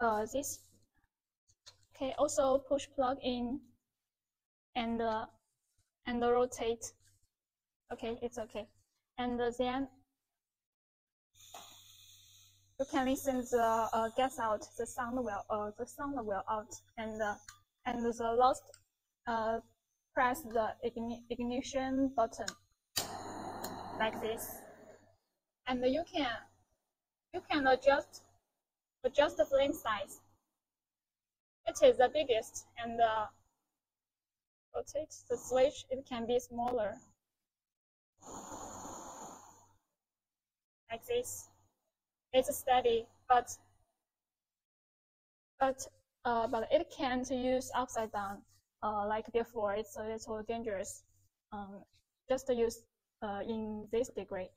uh, this. Okay, also push plug in and uh, and rotate. Okay, it's okay. And then you can listen the uh, gas out, the sound will uh, the sound will out, and uh, and the last uh, press the igni ignition button like this, and you can you can adjust adjust the flame size. It is the biggest and uh, rotate the switch. It can be smaller like this it's steady, but but uh, but it can't use upside down uh, like before. It's a little dangerous. Um, just to use uh, in this degree.